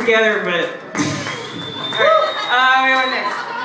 together, but. Alright, uh, we went next.